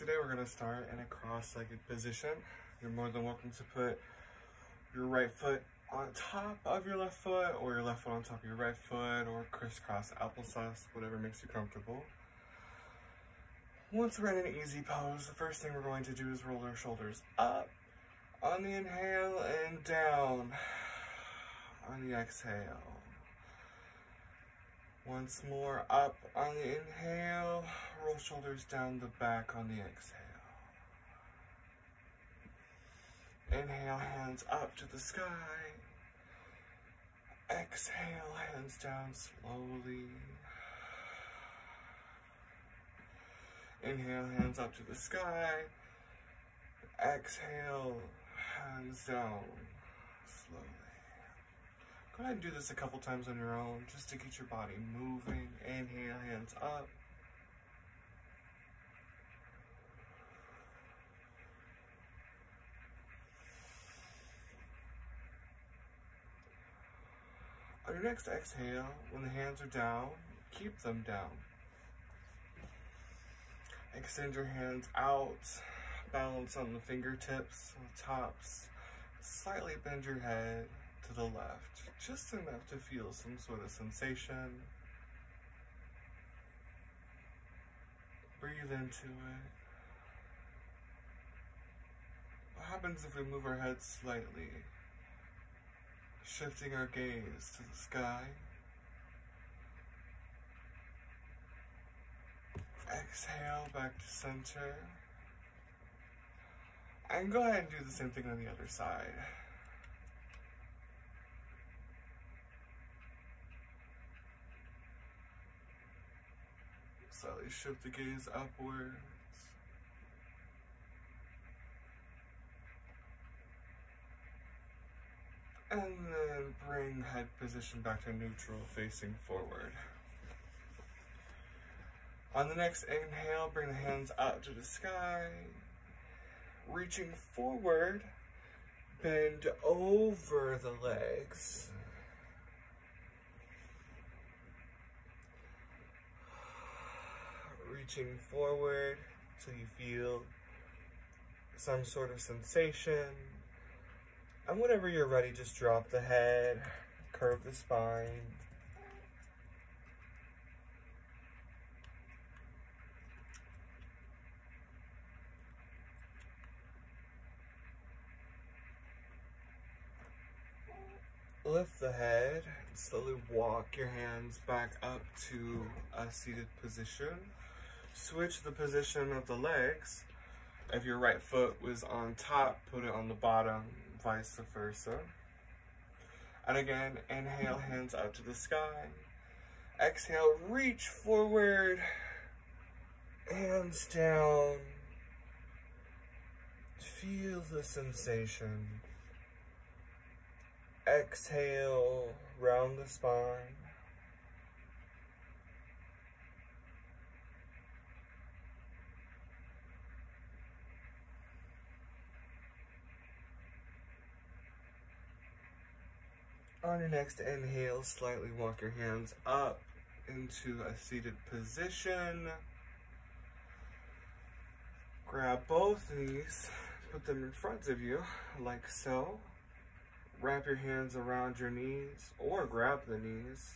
Today we're going to start in a cross-legged position. You're more than welcome to put your right foot on top of your left foot or your left foot on top of your right foot or crisscross applesauce, whatever makes you comfortable. Once we're in an easy pose, the first thing we're going to do is roll our shoulders up on the inhale and down on the exhale. Once more up on the inhale, roll shoulders down the back on the exhale. Inhale, hands up to the sky. Exhale, hands down slowly. Inhale, hands up to the sky. Exhale, hands down. Go ahead and do this a couple times on your own just to get your body moving. Inhale, hands up. On your next exhale, when the hands are down, keep them down. Extend your hands out, balance on the fingertips, the tops. Slightly bend your head to the left, just enough to feel some sort of sensation. Breathe into it. What happens if we move our head slightly? Shifting our gaze to the sky. Exhale back to center. And go ahead and do the same thing on the other side. Slightly shift the gaze upwards. And then bring head position back to neutral, facing forward. On the next inhale, bring the hands up to the sky. Reaching forward, bend over the legs. Reaching forward so you feel some sort of sensation. And whenever you're ready, just drop the head, curve the spine. Lift the head and slowly walk your hands back up to a seated position. Switch the position of the legs. If your right foot was on top, put it on the bottom, vice versa. And again, inhale, hands up to the sky. Exhale, reach forward, hands down. Feel the sensation. Exhale, round the spine. On your next inhale, slightly walk your hands up into a seated position. Grab both knees, put them in front of you, like so. Wrap your hands around your knees or grab the knees.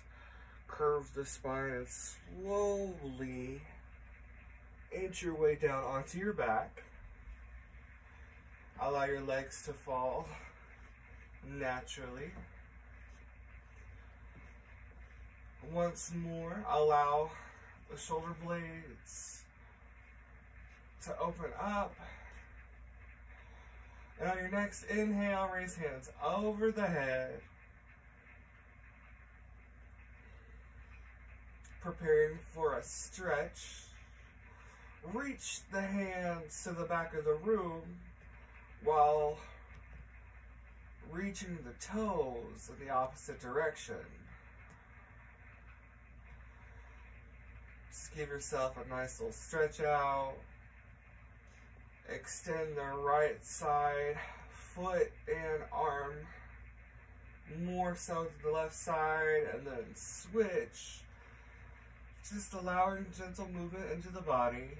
Curve the spine and slowly inch your way down onto your back. Allow your legs to fall naturally. Once more, allow the shoulder blades to open up. And on your next inhale, raise hands over the head. Preparing for a stretch. Reach the hands to the back of the room while reaching the toes in the opposite direction. Just give yourself a nice little stretch out. Extend the right side foot and arm more so to the left side and then switch. Just allowing gentle movement into the body.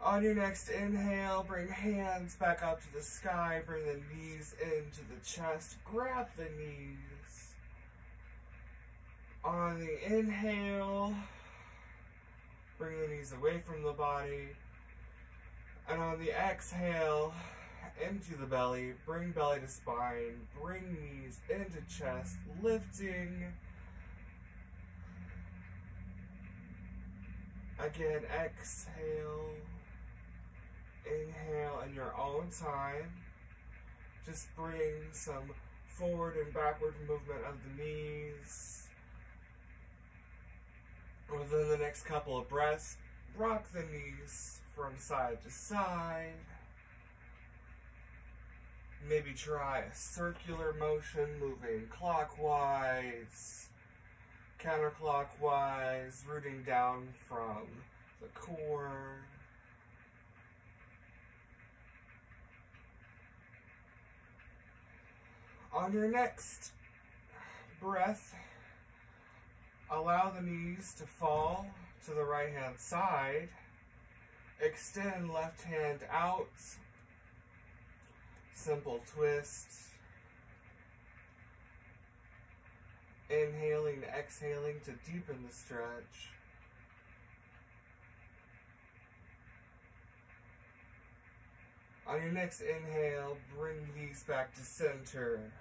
On your next inhale, bring hands back up to the sky, bring the knees into the chest, grab the knees. On the inhale, bring the knees away from the body. And on the exhale, into the belly, bring belly to spine, bring knees into chest, lifting. Again, exhale. Inhale in your own time. Just bring some forward and backward movement of the knees. Within the next couple of breaths, rock the knees from side to side. Maybe try a circular motion, moving clockwise, counterclockwise, rooting down from the core. On your next breath, allow the knees to fall to the right hand side. Extend left hand out. Simple twist. Inhaling exhaling to deepen the stretch. On your next inhale, bring these back to center.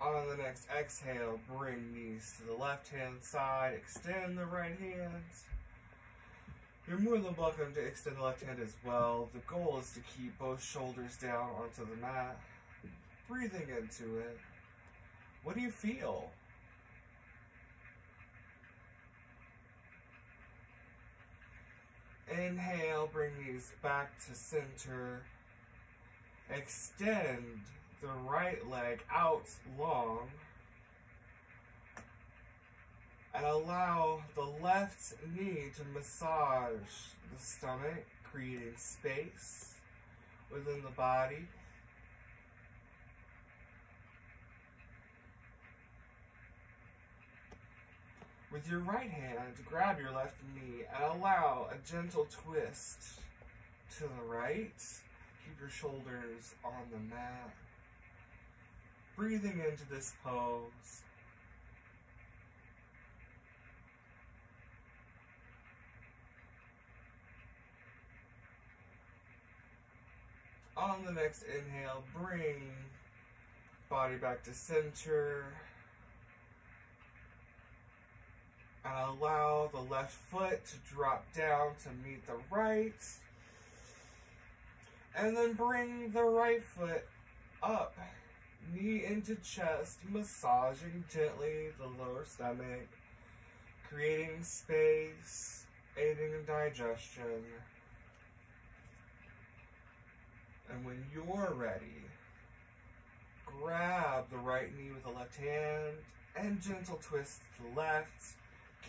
On the next exhale, bring knees to the left hand side, extend the right hand. You're more than welcome to extend the left hand as well. The goal is to keep both shoulders down onto the mat. Breathing into it. What do you feel? Inhale, bring knees back to center. Extend the right leg out long. And allow the left knee to massage the stomach, creating space within the body. With your right hand, grab your left knee and allow a gentle twist to the right. Keep your shoulders on the mat. Breathing into this pose. On the next inhale, bring body back to center. and allow the left foot to drop down to meet the right. And then bring the right foot up, knee into chest, massaging gently the lower stomach, creating space, aiding in digestion. And when you're ready, grab the right knee with the left hand and gentle twist to the left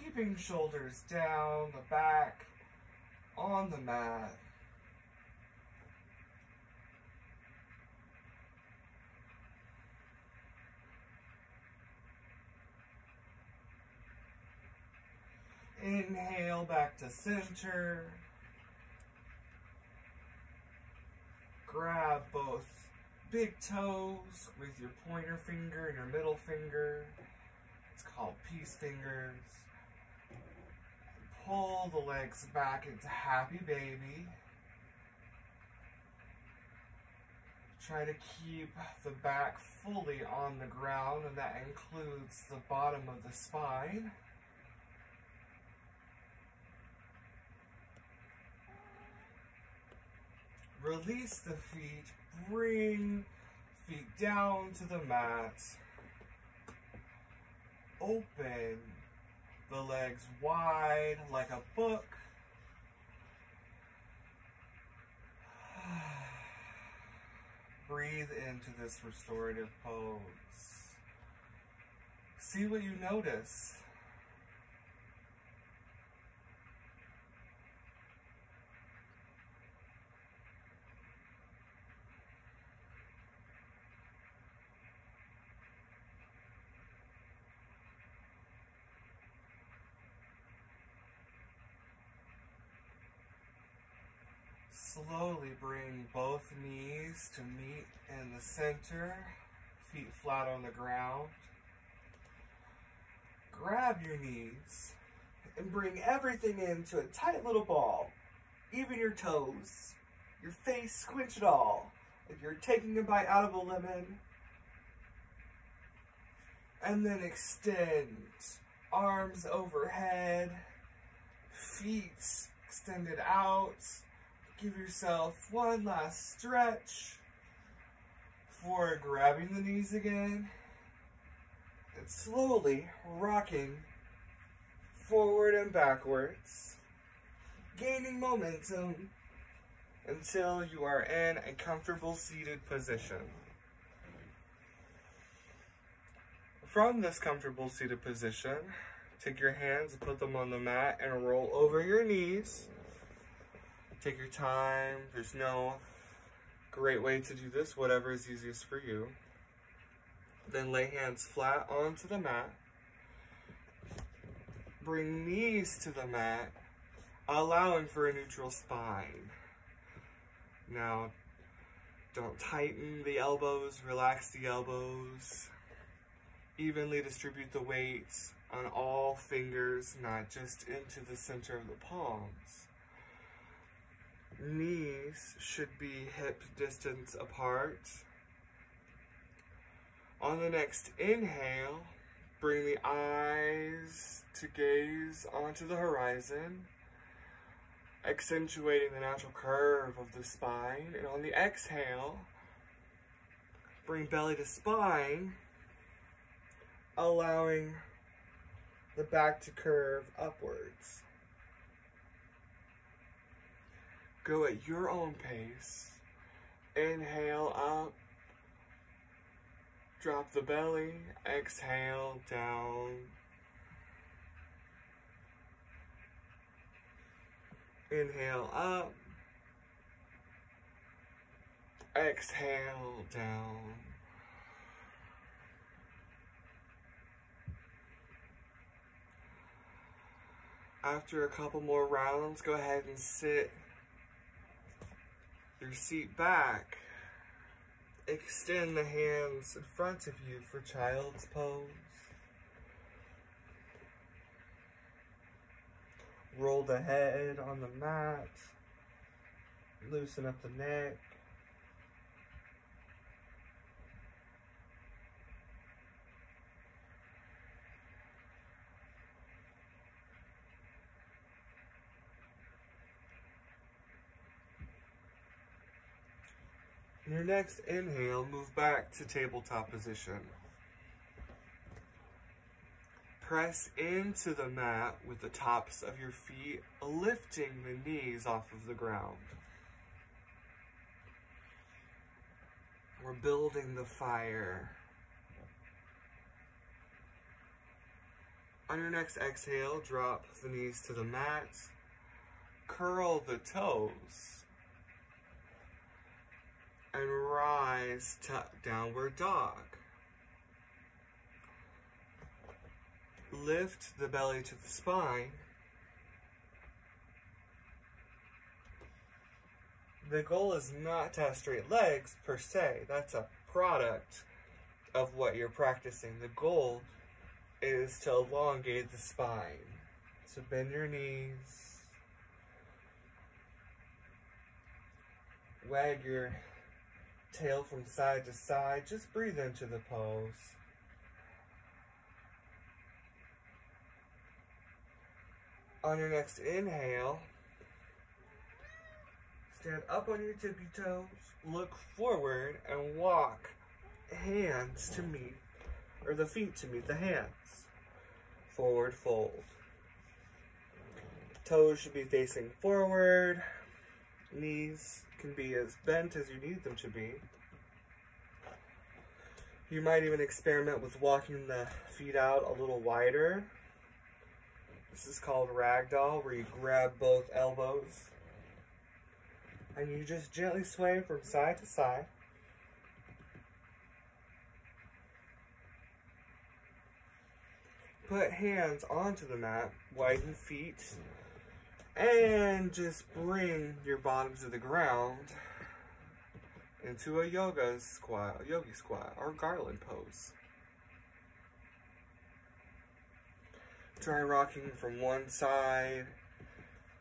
keeping shoulders down, the back on the mat. Inhale back to center. Grab both big toes with your pointer finger and your middle finger. It's called peace fingers pull the legs back into happy baby. Try to keep the back fully on the ground, and that includes the bottom of the spine. Release the feet, bring feet down to the mat. Open the legs wide like a book. Breathe into this restorative pose. See what you notice. Slowly bring both knees to meet in the center, feet flat on the ground. Grab your knees and bring everything into a tight little ball. Even your toes, your face, squinch it all. If you're taking a bite out of a lemon, and then extend arms overhead, feet extended out. Give yourself one last stretch for grabbing the knees again and slowly rocking forward and backwards, gaining momentum until you are in a comfortable seated position. From this comfortable seated position, take your hands and put them on the mat and roll over your knees. Take your time. There's no great way to do this, whatever is easiest for you. Then lay hands flat onto the mat. Bring knees to the mat, allowing for a neutral spine. Now, don't tighten the elbows, relax the elbows. Evenly distribute the weight on all fingers, not just into the center of the palms. Knees should be hip distance apart. On the next inhale, bring the eyes to gaze onto the horizon, accentuating the natural curve of the spine. And on the exhale, bring belly to spine, allowing the back to curve upwards. Go at your own pace. Inhale up. Drop the belly. Exhale down. Inhale up. Exhale down. After a couple more rounds, go ahead and sit your seat back. Extend the hands in front of you for child's pose. Roll the head on the mat. Loosen up the neck. In your next inhale, move back to tabletop position. Press into the mat with the tops of your feet, lifting the knees off of the ground. We're building the fire. On your next exhale, drop the knees to the mat. Curl the toes and rise to downward dog. Lift the belly to the spine. The goal is not to have straight legs per se. That's a product of what you're practicing. The goal is to elongate the spine. So bend your knees. Wag your tail from side to side. Just breathe into the pose. On your next inhale, stand up on your tippy toes, look forward, and walk hands to meet, or the feet to meet the hands. Forward fold. Toes should be facing forward, knees can be as bent as you need them to be. You might even experiment with walking the feet out a little wider. This is called ragdoll, where you grab both elbows and you just gently sway from side to side. Put hands onto the mat, widen feet, And just bring your bottom to the ground into a yoga squat, yogi squat, or garland pose. Try rocking from one side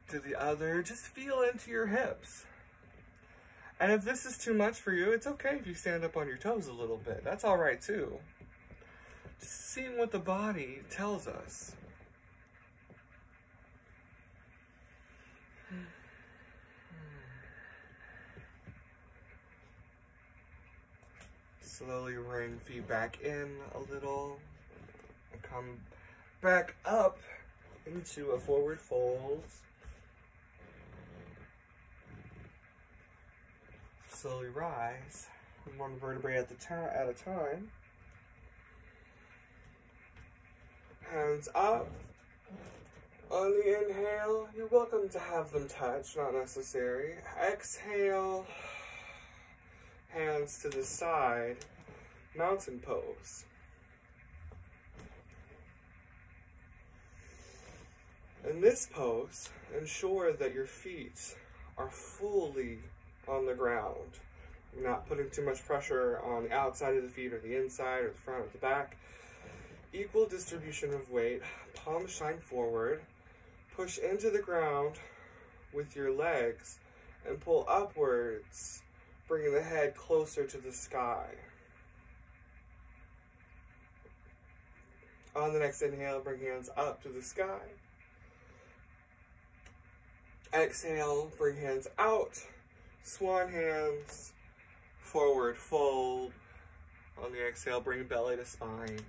to the other. Just feel into your hips. And if this is too much for you, it's okay if you stand up on your toes a little bit. That's all right too. Just seeing what the body tells us. Slowly bring feet back in a little and come back up into a forward fold. Slowly rise, one vertebrae at the time at a time. Hands up. On the inhale, you're welcome to have them touch, not necessary. Exhale, hands to the side, mountain pose. In this pose, ensure that your feet are fully on the ground. You're not putting too much pressure on the outside of the feet or the inside or the front or the back. Equal distribution of weight, palms shine forward, push into the ground with your legs and pull upwards, bringing the head closer to the sky. On the next inhale, bring hands up to the sky. Exhale, bring hands out, swan hands, forward fold. On the exhale, bring belly to spine.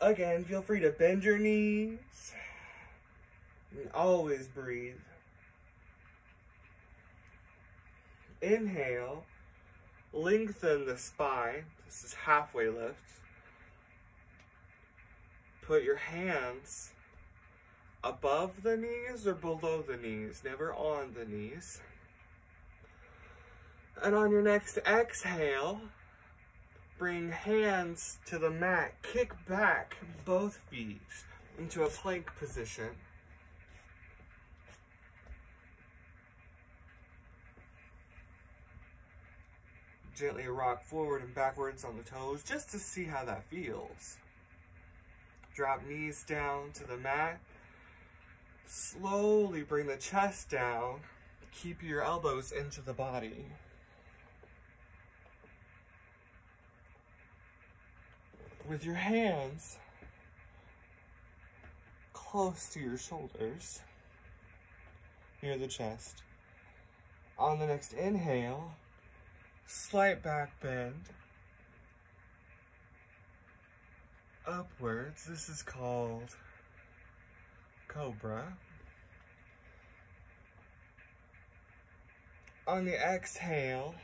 Again, feel free to bend your knees. And always breathe. Inhale, lengthen the spine. This is halfway lift. Put your hands above the knees or below the knees, never on the knees. And on your next exhale, bring hands to the mat, kick back both feet into a plank position. Gently rock forward and backwards on the toes just to see how that feels. Drop knees down to the mat Slowly bring the chest down. Keep your elbows into the body. With your hands close to your shoulders, near the chest. On the next inhale, slight back bend. Upwards, this is called Cobra. On the exhale,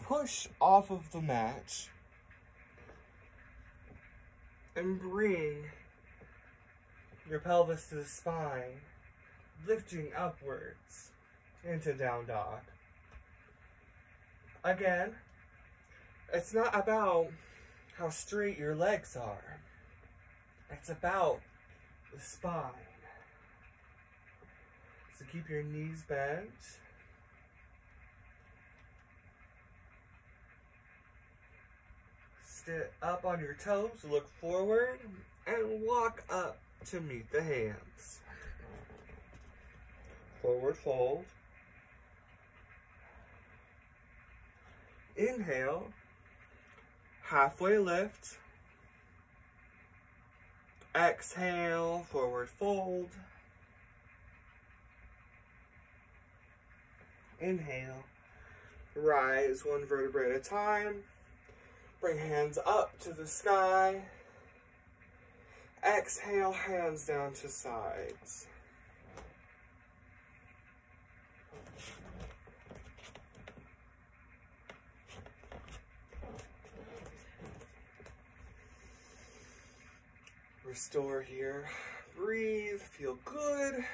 push off of the mat and bring your pelvis to the spine, lifting upwards into down dog. Again, it's not about how straight your legs are. It's about the spine. So keep your knees bent. Sit up on your toes, look forward, and walk up to meet the hands. Forward fold. Inhale, halfway lift. Exhale, forward fold. Inhale, rise one vertebrae at a time. Bring hands up to the sky. Exhale, hands down to sides. Restore here. Breathe, feel good.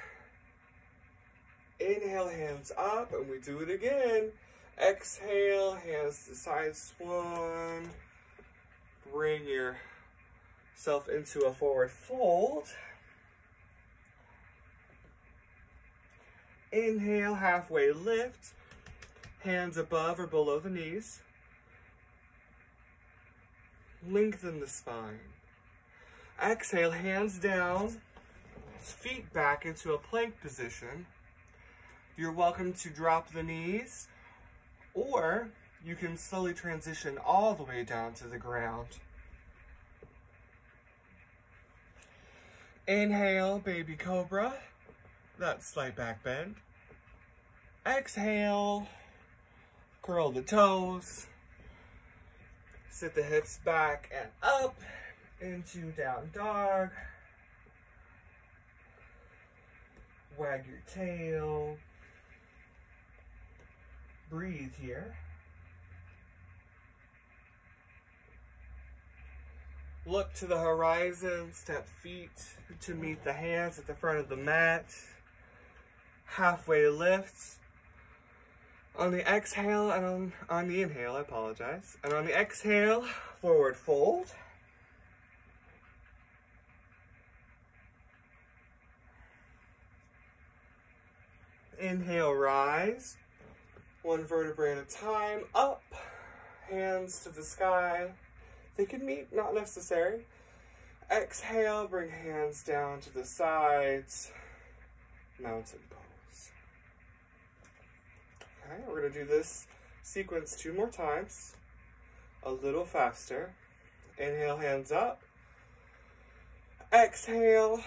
Inhale, hands up, and we do it again. Exhale, hands to side swan. Bring yourself into a forward fold. Inhale, halfway lift. Hands above or below the knees. Lengthen the spine. Exhale, hands down, feet back into a plank position. You're welcome to drop the knees, or you can slowly transition all the way down to the ground. Inhale, baby cobra. That slight back bend. Exhale, curl the toes. Sit the hips back and up into down dog. Wag your tail. Breathe here. Look to the horizon, step feet to meet the hands at the front of the mat. Halfway lift. On the exhale and on, on the inhale, I apologize. And on the exhale, forward fold. Inhale, rise. One vertebrae at a time. Up. Hands to the sky. They can meet, not necessary. Exhale, bring hands down to the sides. Mountain pose. Okay, we're to do this sequence two more times. A little faster. Inhale, hands up. Exhale,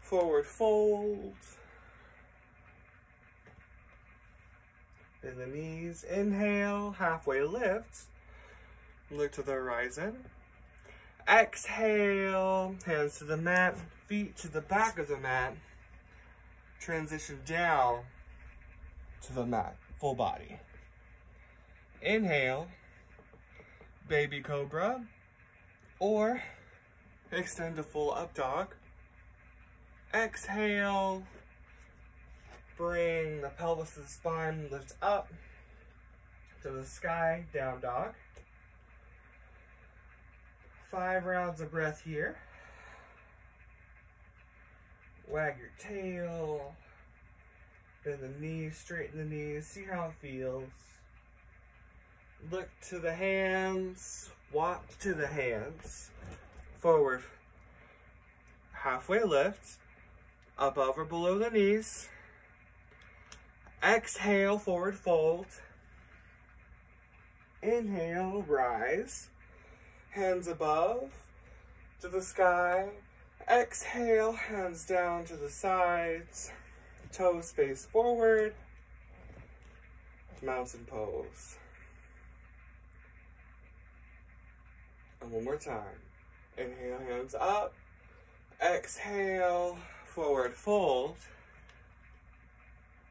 forward fold. In the knees. Inhale, halfway lift. Look to the horizon. Exhale, hands to the mat, feet to the back of the mat. Transition down to the mat, full body. Inhale, baby cobra, or extend to full up dog. Exhale, Bring the pelvis the spine, lift up to the sky, down dog. Five rounds of breath here. Wag your tail. Bend the knees, straighten the knees, see how it feels. Look to the hands, walk to the hands. Forward, halfway lift, above or below the knees. Exhale, forward fold. Inhale, rise. Hands above to the sky. Exhale, hands down to the sides. Toes face forward. Mountain pose. And one more time. Inhale, hands up. Exhale, forward fold.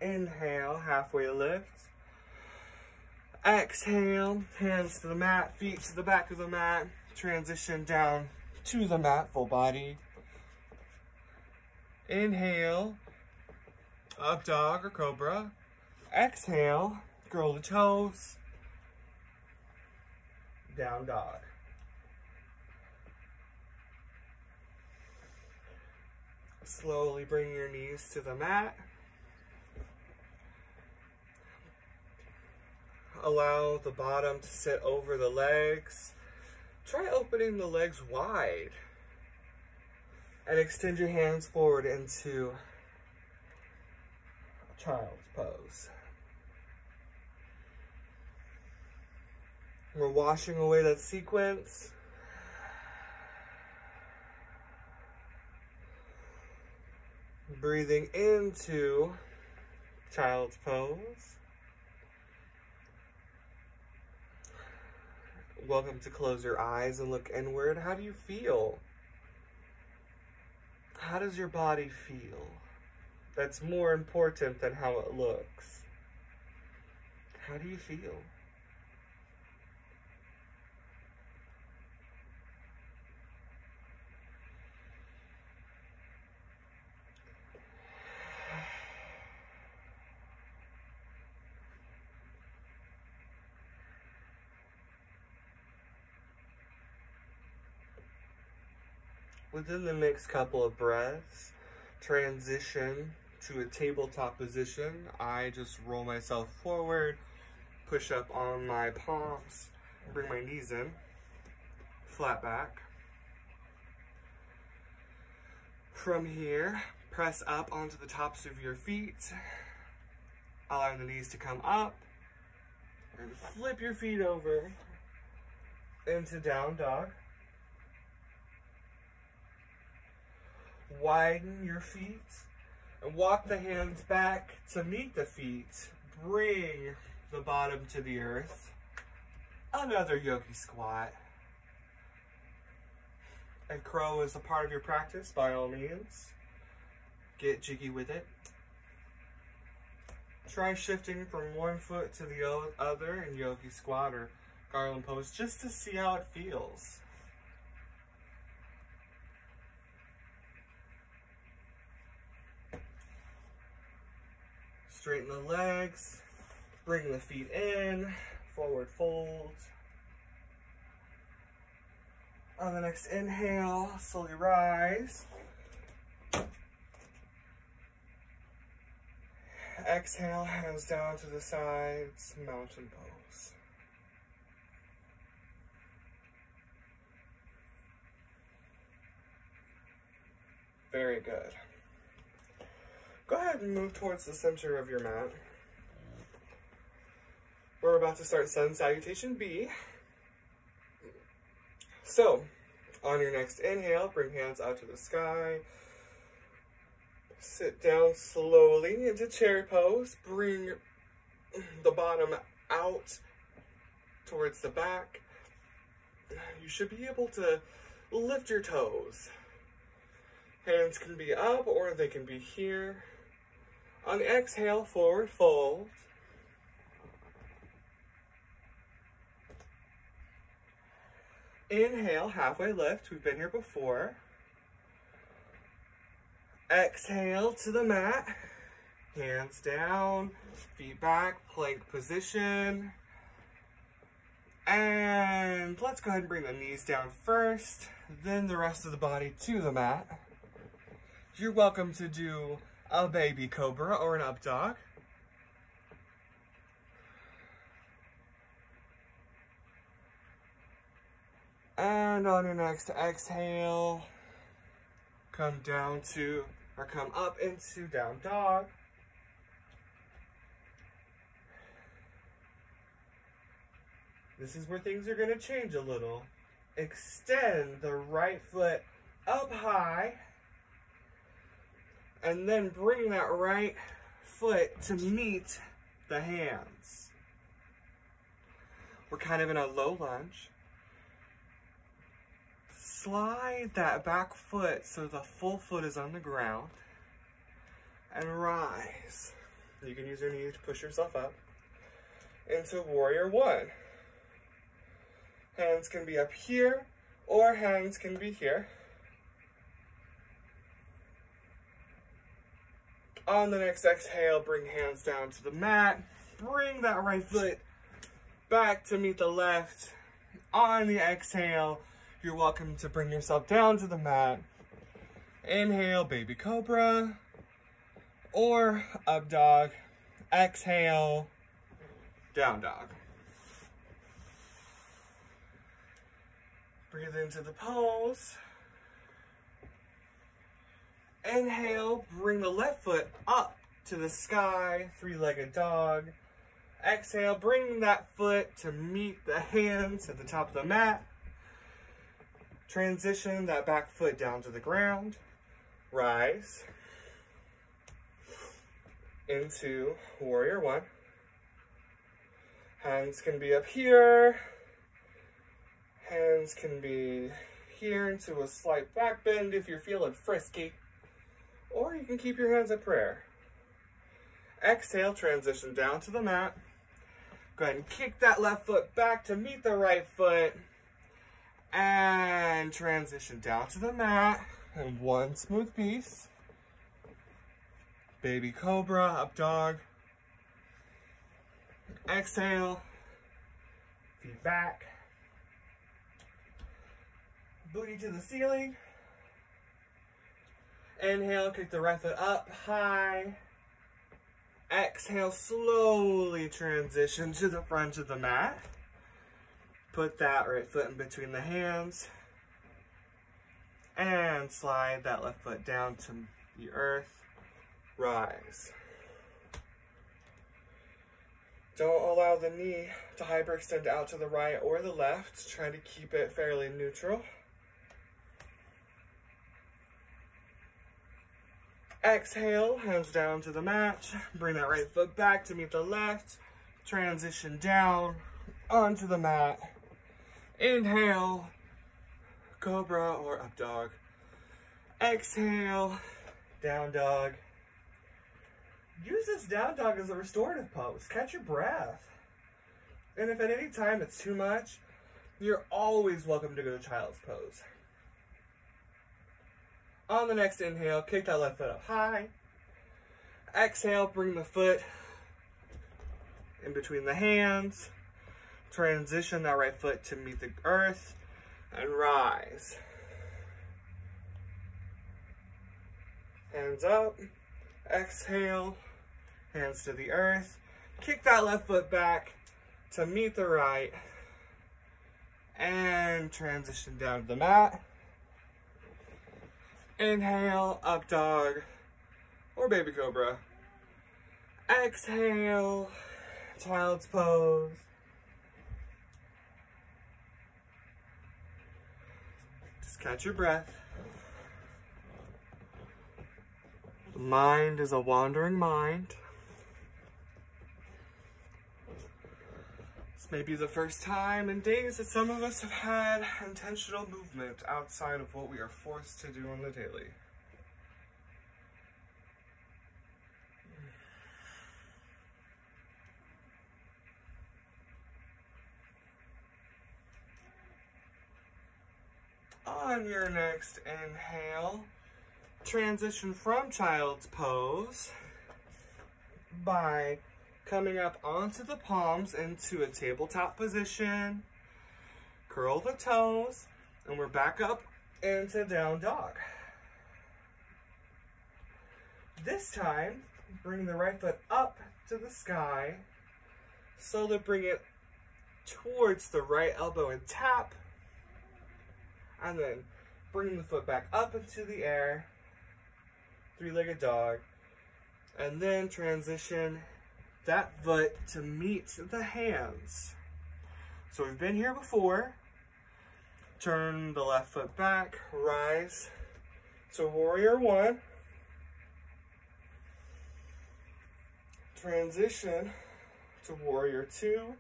Inhale, halfway lift. Exhale, hands to the mat, feet to the back of the mat. Transition down to the mat, full body. Inhale, up dog or cobra. Exhale, curl the toes. Down dog. Slowly bring your knees to the mat. Allow the bottom to sit over the legs. Try opening the legs wide. And extend your hands forward into child's pose. We're washing away that sequence. Breathing into child's pose. Welcome to close your eyes and look inward. How do you feel? How does your body feel? That's more important than how it looks. How do you feel? Within the next couple of breaths, transition to a tabletop position. I just roll myself forward, push up on my palms, bring my knees in, flat back. From here, press up onto the tops of your feet, allowing the knees to come up, and flip your feet over into down dog. Widen your feet and walk the hands back to meet the feet. Bring the bottom to the earth. Another yogi squat. And crow is a part of your practice, by all means. Get jiggy with it. Try shifting from one foot to the other in yogi squat or garland pose just to see how it feels. Straighten the legs, bring the feet in, forward fold. On the next inhale, slowly rise. Exhale, hands down to the sides, mountain pose. Very good. Go ahead and move towards the center of your mat. We're about to start Sun Salutation B. So, on your next inhale, bring hands out to the sky. Sit down slowly into chair pose. Bring the bottom out towards the back. You should be able to lift your toes. Hands can be up or they can be here. On exhale, forward fold. Inhale, halfway lift. We've been here before. Exhale to the mat. Hands down, feet back, plank position. And let's go ahead and bring the knees down first, then the rest of the body to the mat. You're welcome to do a baby cobra or an up dog. And on your next exhale, come down to or come up into down dog. This is where things are going to change a little. Extend the right foot up high. And then bring that right foot to meet the hands. We're kind of in a low lunge slide that back foot so the full foot is on the ground and rise. You can use your knees to push yourself up into warrior one. Hands can be up here or hands can be here. On the next exhale, bring hands down to the mat. Bring that right foot back to meet the left. On the exhale, you're welcome to bring yourself down to the mat. Inhale, baby cobra. Or up dog. Exhale, down dog. Breathe into the pose. Inhale, bring the left foot up to the sky, three-legged dog. Exhale, bring that foot to meet the hands at the top of the mat. Transition that back foot down to the ground. Rise into warrior one. Hands can be up here. Hands can be here into a slight back bend if you're feeling frisky. Or you can keep your hands at prayer. Exhale, transition down to the mat. Go ahead and kick that left foot back to meet the right foot and transition down to the mat and one smooth piece. Baby cobra, up dog. Exhale, feet back. Booty to the ceiling. Inhale, kick the right foot up high. Exhale, slowly transition to the front of the mat. Put that right foot in between the hands. And slide that left foot down to the earth. Rise. Don't allow the knee to hyperextend out to the right or the left. Try to keep it fairly neutral. Exhale, hands down to the mat. Bring that right foot back to meet the left. Transition down onto the mat. Inhale, cobra or up dog. Exhale, down dog. Use this down dog as a restorative pose. Catch your breath. And if at any time it's too much, you're always welcome to go to child's pose. On the next inhale, kick that left foot up high. Exhale, bring the foot in between the hands. Transition that right foot to meet the earth and rise. Hands up. Exhale. Hands to the earth. Kick that left foot back to meet the right. And transition down to the mat. Inhale, up dog, or baby cobra. Exhale, child's pose. Just catch your breath. mind is a wandering mind. May be the first time in days that some of us have had intentional movement outside of what we are forced to do on the daily. On your next inhale, transition from child's pose by coming up onto the palms into a tabletop position. Curl the toes, and we're back up into down dog. This time, bring the right foot up to the sky. Slowly bring it towards the right elbow and tap. And then bring the foot back up into the air. Three-legged dog. And then transition that foot to meet the hands. So we've been here before. Turn the left foot back, rise to warrior one. Transition to warrior two.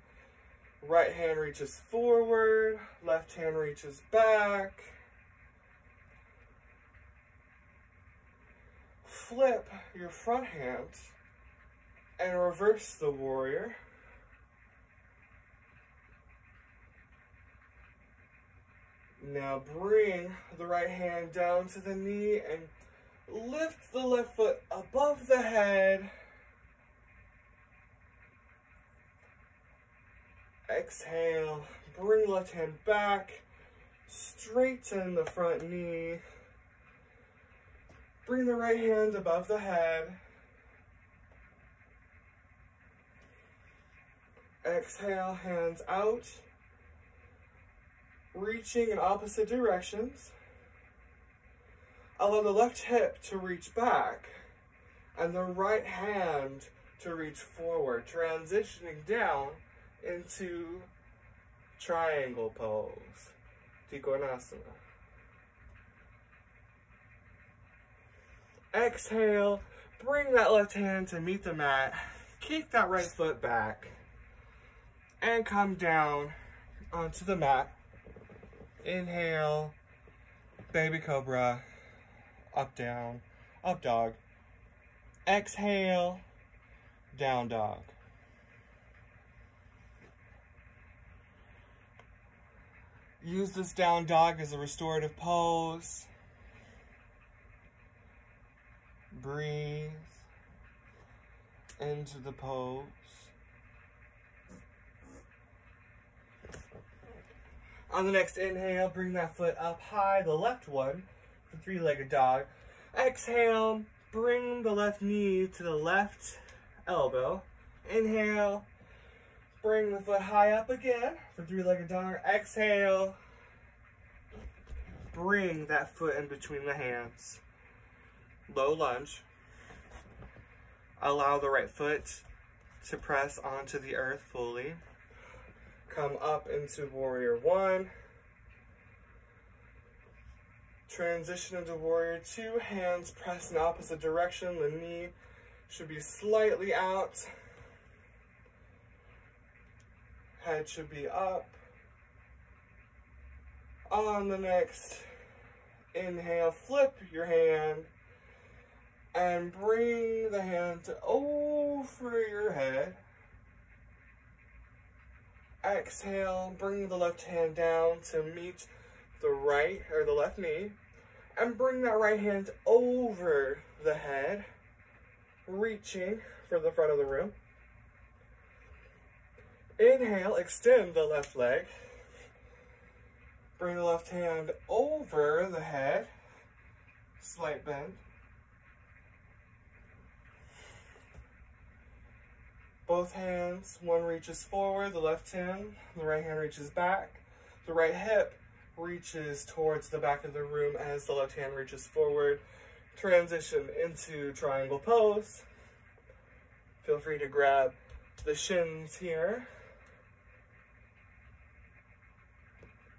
Right hand reaches forward, left hand reaches back. Flip your front hand and reverse the warrior. Now bring the right hand down to the knee and lift the left foot above the head. Exhale, bring left hand back, straighten the front knee. Bring the right hand above the head. Exhale, hands out. Reaching in opposite directions. Allow the left hip to reach back and the right hand to reach forward, transitioning down into triangle pose, Trikonasana. Exhale, bring that left hand to meet the mat, kick that right foot back, and come down onto the mat. Inhale, baby cobra, up, down, up dog. Exhale, down dog. Use this down dog as a restorative pose. Breathe into the pose. On the next inhale, bring that foot up high, the left one, the three-legged dog. Exhale, bring the left knee to the left elbow. Inhale, bring the foot high up again for three-legged dog. Exhale, bring that foot in between the hands. Low lunge. Allow the right foot to press onto the earth fully. Come up into warrior one. Transition into warrior two, hands press in opposite direction. The knee should be slightly out. Head should be up. On the next inhale, flip your hand and bring the hand over your head. Exhale, bring the left hand down to meet the right or the left knee and bring that right hand over the head, reaching for the front of the room. Inhale, extend the left leg. Bring the left hand over the head, slight bend. Both hands, one reaches forward, the left hand, the right hand reaches back. The right hip reaches towards the back of the room as the left hand reaches forward. Transition into triangle pose. Feel free to grab the shins here.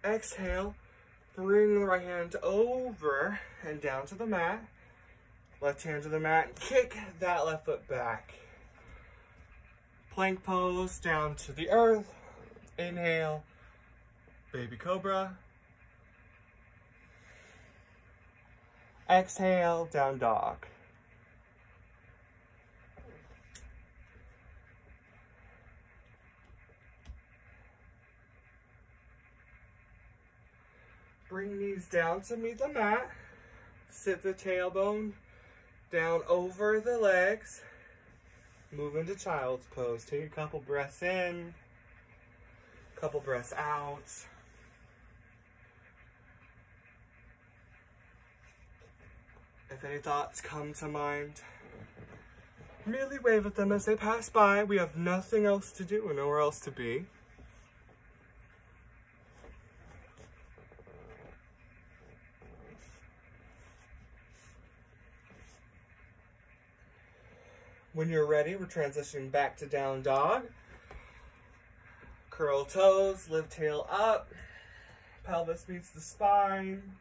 Exhale, bring the right hand over and down to the mat. Left hand to the mat, kick that left foot back. Plank pose down to the earth. Inhale, baby cobra. Exhale, down dog. Bring knees down to meet the mat. Sit the tailbone down over the legs. Move into child's pose. Take a couple breaths in, couple breaths out. If any thoughts come to mind, merely wave at them as they pass by. We have nothing else to do and nowhere else to be. When you're ready, we're transitioning back to down dog. Curl toes, lift tail up, pelvis meets the spine.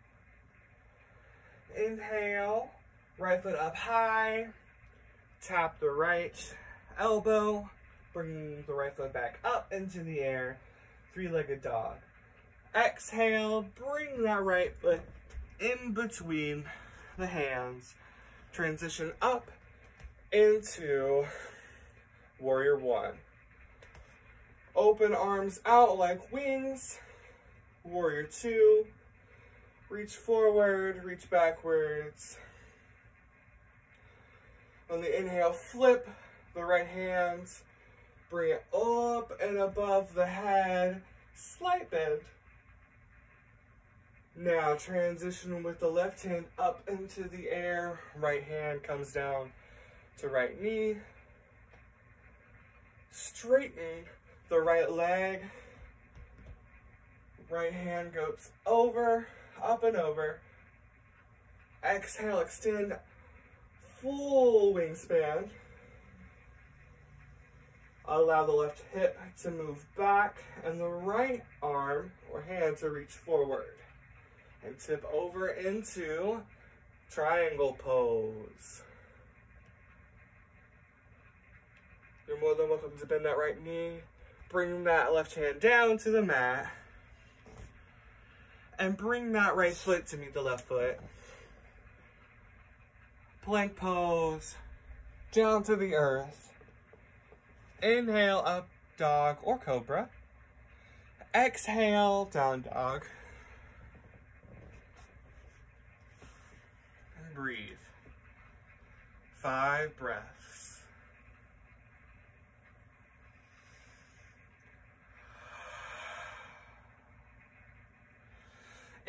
Inhale, right foot up high, tap the right elbow, bring the right foot back up into the air, three-legged dog. Exhale, bring that right foot in between the hands, transition up into warrior one. Open arms out like wings, warrior two, Reach forward, reach backwards. On the inhale, flip the right hand, bring it up and above the head, slight bend. Now transition with the left hand up into the air, right hand comes down to right knee. Straighten the right leg, right hand goes over, up and over. Exhale, extend full wingspan. Allow the left hip to move back and the right arm or hand to reach forward. And tip over into triangle pose. You're more than welcome to bend that right knee. Bring that left hand down to the mat and bring that right foot to meet the left foot. Plank pose, down to the earth. Inhale, up dog or cobra. Exhale, down dog. And breathe. Five breaths.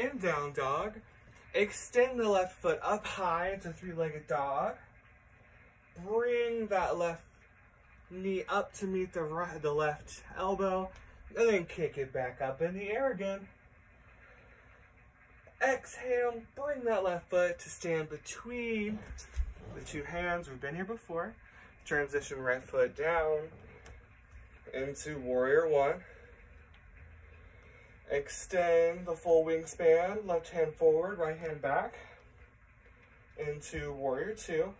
In down dog, Extend the left foot up high into three-legged dog. Bring that left knee up to meet the right, the left elbow, and then kick it back up in the air again. Exhale, bring that left foot to stand between the two hands. We've been here before. Transition right foot down into warrior one. Extend the full wingspan, left hand forward, right hand back into warrior two.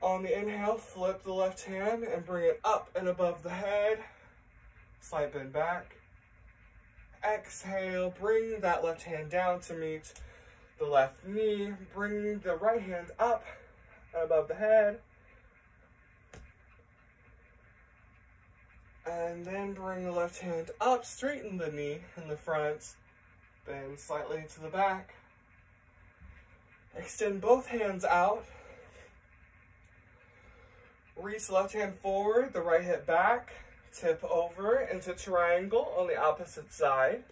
On the inhale, flip the left hand and bring it up and above the head. Slight bend back. Exhale, bring that left hand down to meet the left knee. Bring the right hand up and above the head. And then bring the left hand up, straighten the knee in the front, bend slightly to the back. Extend both hands out. Reach left hand forward, the right hip back, tip over into triangle on the opposite side.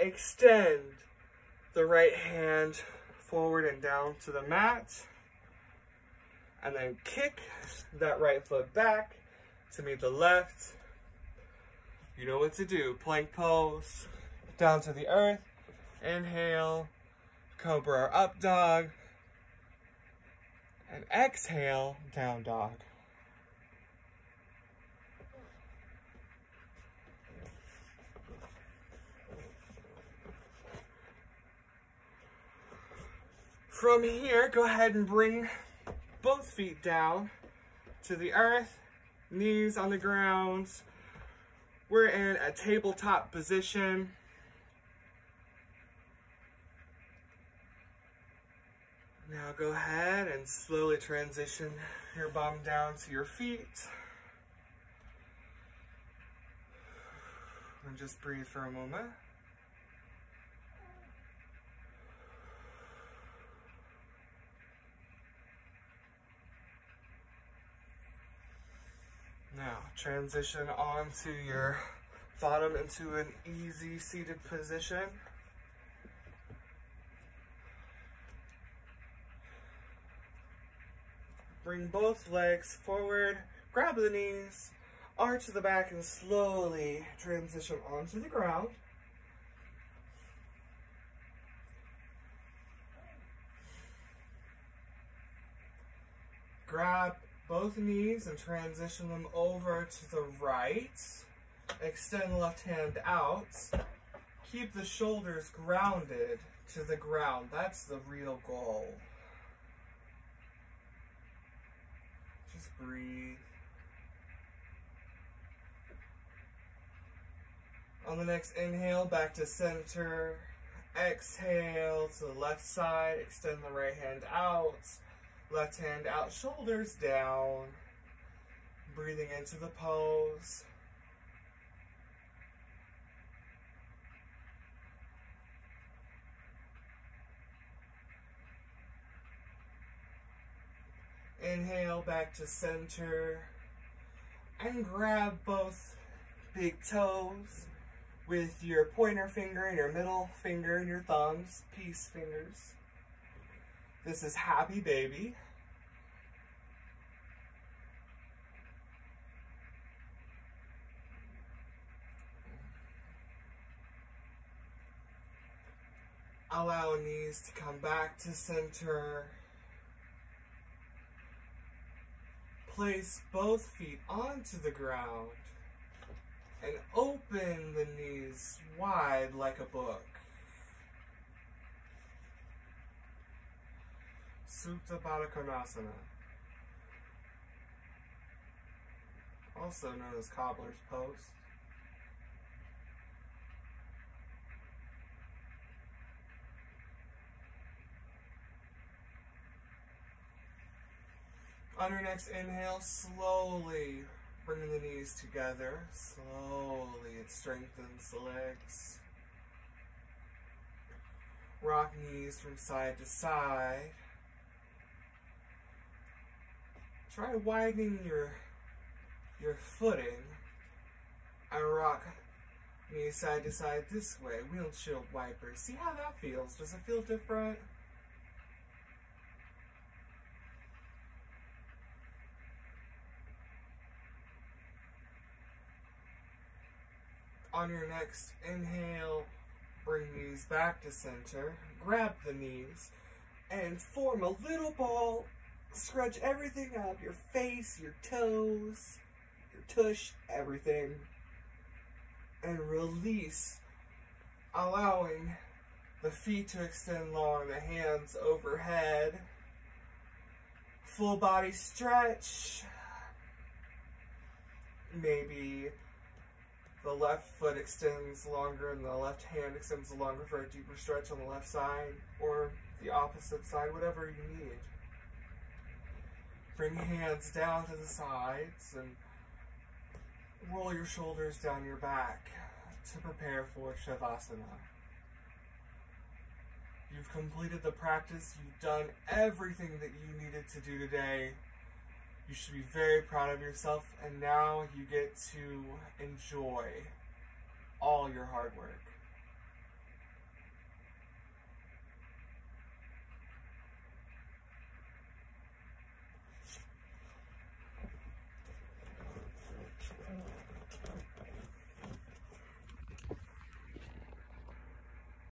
Extend the right hand forward and down to the mat. And then kick that right foot back to meet the left. You know what to do. Plank pose, down to the earth. Inhale, cobra or up dog. And exhale, down dog. From here, go ahead and bring both feet down to the earth, knees on the ground. We're in a tabletop position. Now go ahead and slowly transition your bum down to your feet. And just breathe for a moment. Now transition onto your bottom into an easy seated position. Bring both legs forward, grab the knees, arch the back, and slowly transition onto the ground. Grab both knees and transition them over to the right. Extend left hand out. Keep the shoulders grounded to the ground. That's the real goal. Just breathe. On the next inhale, back to center. Exhale to the left side. Extend the right hand out. Left hand out, shoulders down. Breathing into the pose. Inhale back to center. And grab both big toes with your pointer finger and your middle finger and your thumbs, peace fingers. This is Happy Baby. Allow knees to come back to center. place both feet onto the ground and open the knees wide like a book. Supta Konasana. Also known as cobbler's pose. On your next inhale, slowly bringing the knees together. Slowly, it strengthens the legs. Rock knees from side to side. Try widening your, your footing and rock Knee side to side this way. Windshield wipers. See how that feels. Does it feel different? On your next inhale, bring knees back to center. Grab the knees and form a little ball. Scrunch everything up your face, your toes, your tush, everything. And release, allowing the feet to extend long, the hands overhead. Full body stretch. Maybe the left foot extends longer and the left hand extends longer for a deeper stretch on the left side or the opposite side, whatever you need. Bring your hands down to the sides and roll your shoulders down your back to prepare for Shavasana. You've completed the practice, you've done everything that you needed to do today. You should be very proud of yourself, and now you get to enjoy all your hard work.